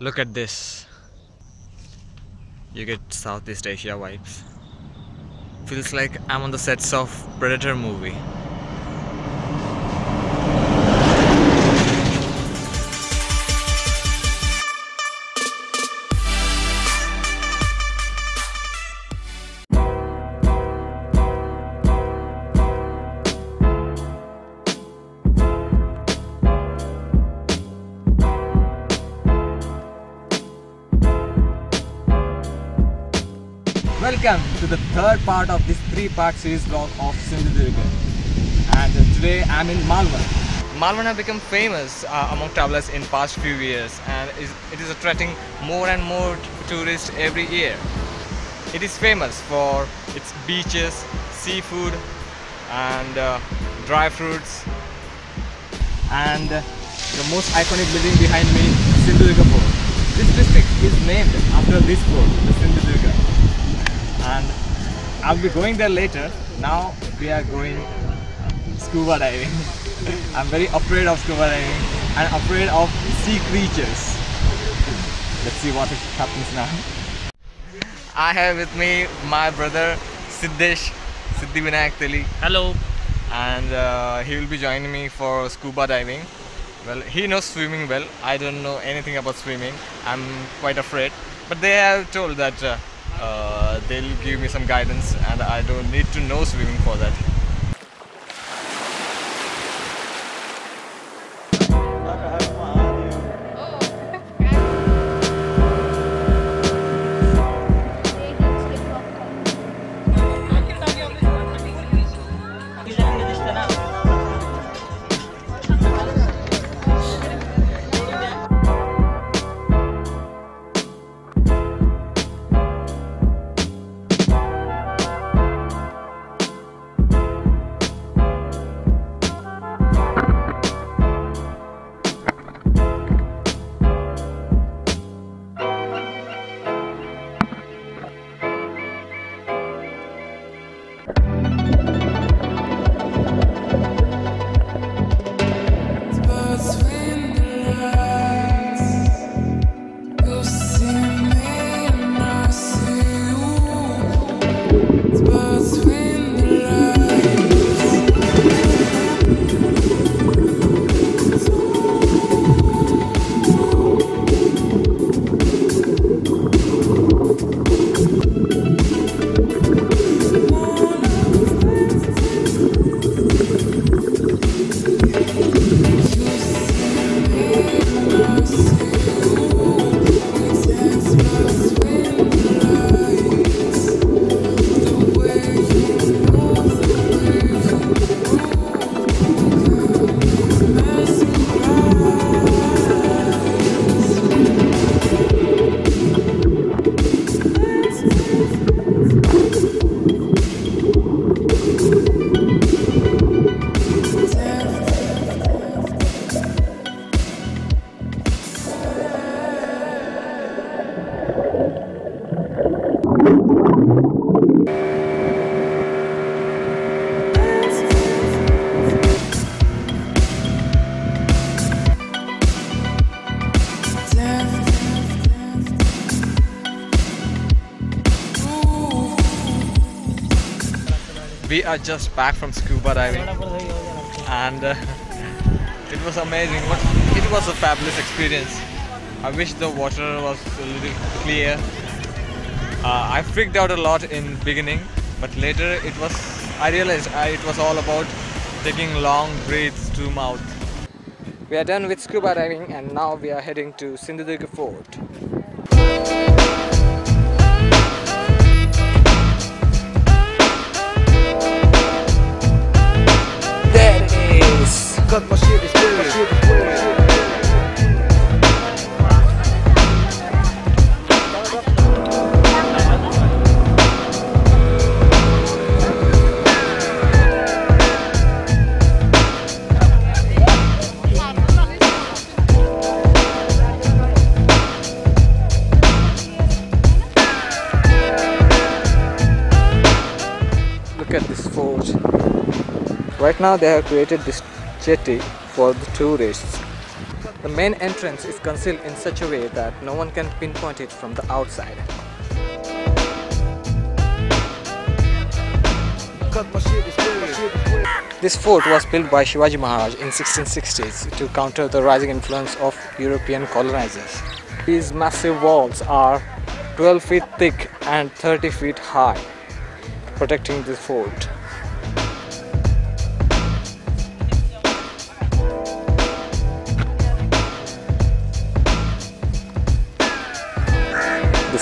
Look at this. You get Southeast Asia vibes. Feels like I'm on the sets of Predator movie. Welcome to the third part of this three-part series vlog of Sindhudurga. And uh, today I'm in Malvan. Malvan has become famous uh, among travelers in past few years and is, it is attracting more and more tourists every year. It is famous for its beaches, seafood and uh, dry fruits. And uh, the most iconic building behind me, Sindhudurga Fort. This district is named after this fort, the Sindhudurga. And I'll be going there later. Now we are going scuba diving. I'm very afraid of scuba diving and afraid of sea creatures. Let's see what happens now. I have with me my brother Siddhesh Siddhi Vinayak Teli Hello. and uh, he will be joining me for scuba diving. Well, he knows swimming well. I don't know anything about swimming. I'm quite afraid. But they have told that uh, uh, they'll give me some guidance and I don't need to know swimming for that. We are just back from scuba diving and uh, it was amazing. It was a fabulous experience. I wish the water was a little clear. Uh, I freaked out a lot in beginning, but later it was. I realized uh, it was all about taking long breaths to mouth. We are done with scuba diving and now we are heading to Sindhudurga Fort. Is. Got my shit is Look at this forge. Right now they have created this jetty for the tourists. The main entrance is concealed in such a way that no one can pinpoint it from the outside. This fort was built by Shivaji Maharaj in 1660s to counter the rising influence of European colonizers. These massive walls are 12 feet thick and 30 feet high, protecting the fort.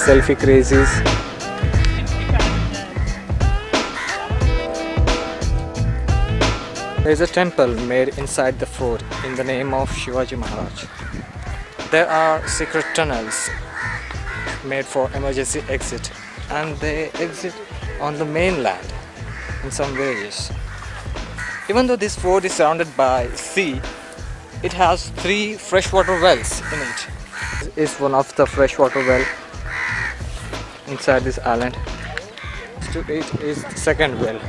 Selfie crazes There is a temple made inside the fort in the name of Shivaji Maharaj. There are secret tunnels made for emergency exit and they exit on the mainland in some villages. Even though this fort is surrounded by sea, it has three freshwater wells in it. Is one of the freshwater well inside this island. To it is the second well.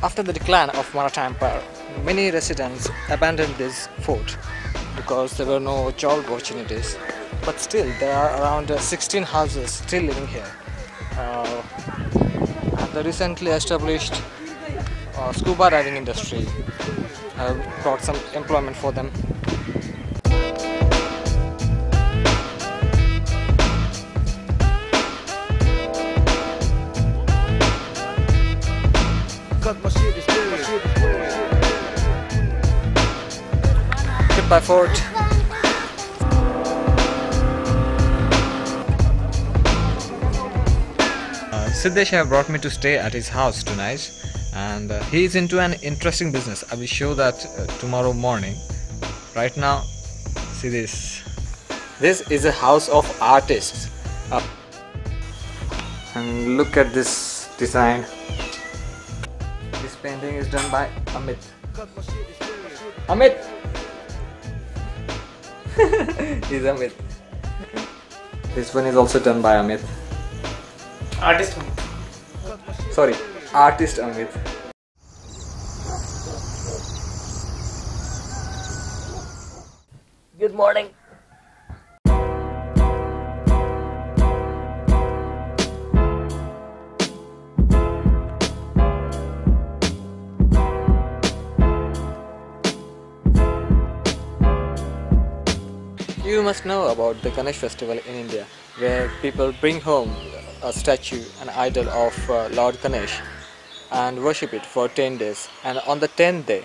After the decline of Maratha Empire, many residents abandoned this fort because there were no job opportunities. But still, there are around uh, 16 houses still living here. Uh, and the recently established uh, scuba diving industry brought some employment for them. Goodbye, fort. Uh, Siddhesh have brought me to stay at his house tonight, and uh, he is into an interesting business. I will show that uh, tomorrow morning. Right now see this. This is a house of artists. Uh, and look at this design. This painting is done by amit. Amit! He's amit. This one is also done by amit. Artist sorry artist Amit. morning. You must know about the Ganesh festival in India, where people bring home a statue, an idol of uh, Lord Ganesh, and worship it for 10 days. And on the 10th day,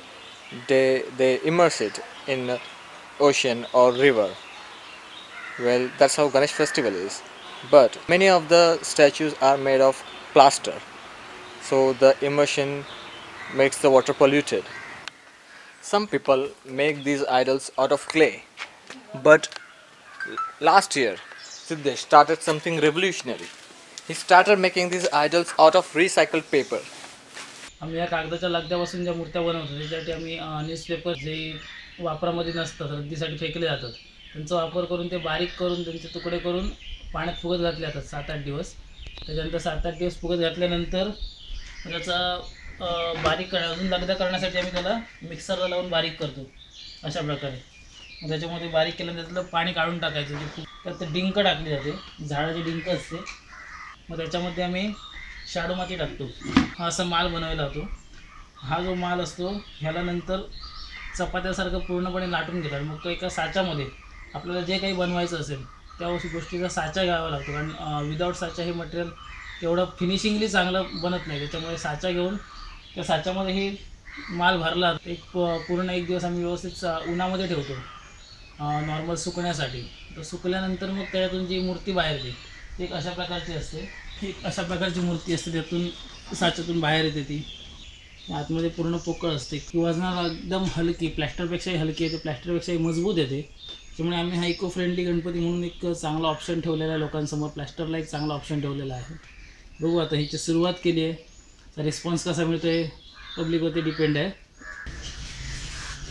they, they immerse it in ocean or river. Well that's how Ganesh festival is. But many of the statues are made of plaster. So the immersion makes the water polluted. Some people make these idols out of clay. But last year Siddhesh started something revolutionary. He started making these idols out of recycled paper. आम्ही या कागदाच्या लगद्यापासून ज्या मूर्त्या बनवतो त्याच्यासाठी आम्ही वापरामध्ये नसतात रद्दीसाठी फेकले जातात. त्यांचा वापर करून ते बारीक करून त्यांचे तुकडे करून पाण्यात फुगत घातले जातात सात आठ दिवस. त्याच्यानंतर सात आठ दिवस फुगत घातल्यानंतर त्याचा बारीक कर अजून लगदा करण्यासाठी आम्ही त्याला मिक्सरला लावून बारीक करतो अशा प्रकारे. मग त्याच्यामध्ये बारीक केल्यानंतर त्यातलं पाणी काढून टाकायचं जे त्यात डिंक टाकली जाते झाडाची डिंक असते. मग त्याच्यामध्ये आम्ही शाडू माती टाकतो. हा असा माल बनवायला होतो हा जो माल असतो ह्याला नंतर चपात्यासारखं पूर्णपणे लाटून घेतात. मग तो एका साच्यामध्ये आपल्याला जे काही बनवायचं असेल त्या गोष्टीचा साचा घ्यावा लागतो. कारण विदाऊट साचा हे मटेरियल तेवढं फिनिशिंगली चांगलं बनत नाही. त्याच्यामुळे साचा घेऊन त्या साच्यामध्ये हे माल भरला. एक प- पूर्ण एक दिवस आम्ही व्यवस्थित उन्हामध्ये ठेवतो नॉर्मल सुकण्यासाठी. तर सुकल्यानंतर मग त्याच्यातून जी मूर्ती बाहेर येते ती एक अशा प्रकारची असते. एक अशा प्रकारची मूर्ती असते त्यातून साच्यातून बाहेर येते ती. आतमध्ये पूर्ण पोकळ असते. की वजनाला एकदम हलकी प्लॅस्टरपेक्षाही हलकी येते प्लॅस्टरपेक्षाही मजबूत येते. त्यामुळे आम्ही हा इको फ्रेंडली गणपती म्हणून एक चांगला ऑप्शन ठेवलेला आहे लोकांसमोर. प्लॅस्टरला एक चांगला ऑप्शन ठेवलेला आहे. बघू आता ह्याची सुरुवात केली आहे. रिस्पॉन्स कसा मिळतो आहे पब्लिकवरती डिपेंड आहे.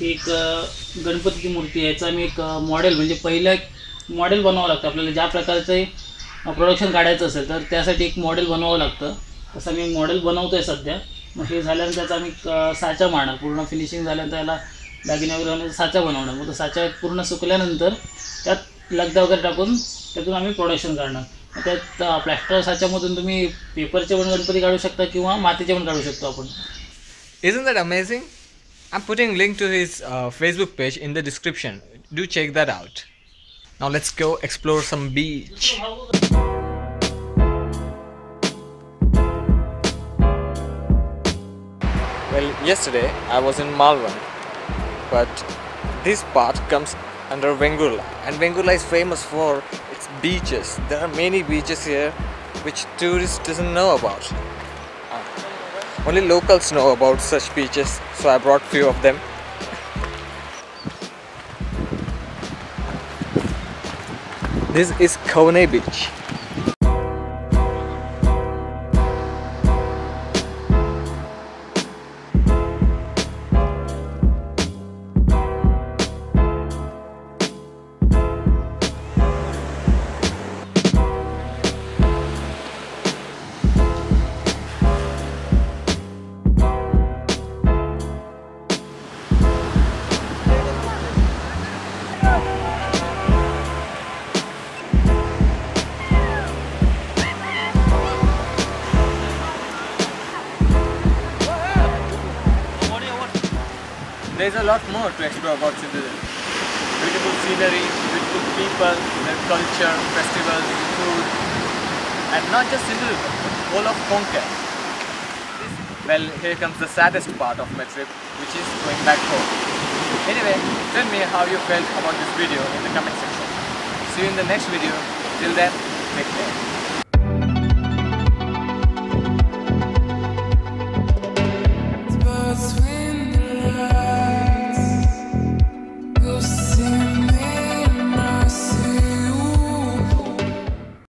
एक गणपतीची मूर्ती याचा आम्ही एक मॉडेल म्हणजे पहिलं एक मॉडेल बनवावं लागतं. आपल्याला ज्या प्रकारचं प्रोडक्शन काढायचं असेल तर त्यासाठी एक मॉडेल बनवावं लागतं. तसं मी मॉडेल बनवतो आहे सध्या. मग हे झाल्यानंतर त्याचा आम्ही साचा मारणार पूर्ण फिनिशिंग झाल्यानंतर याला दागिने वगैरे साचा बनवणार मग तो साचा पूर्ण सुकल्यानंतर त्यात लगदा वगैरे टाकून त्यातून आम्ही प्रोडक्शन करणार मग त्यात प्लॅस्टर साच्यामधून तुम्ही पेपरचे पण गणपती काढू शकता किंवा मातीचे पण काढू शकतो आपण Isn't that amazing? I'm putting link to his uh, Facebook page in the description. Do check that out. Now let's go explore some beach. Well, yesterday I was in Malvan, but this part comes under Vengurla, and Vengurla is famous for its beaches. There are many beaches here which tourists doesn't know about. Ah. Only locals know about such beaches, so I brought few of them. This is Khavne Beach. There's a lot more to explore about Sindhudurg. Beautiful scenery, beautiful people, their culture, festivals, food, and not just Sindhudurg, whole of Konkan. Well, here comes the saddest part of my trip, which is going back home. Anyway, tell me how you felt about this video in the comment section. See you in the next video. Till then, take care.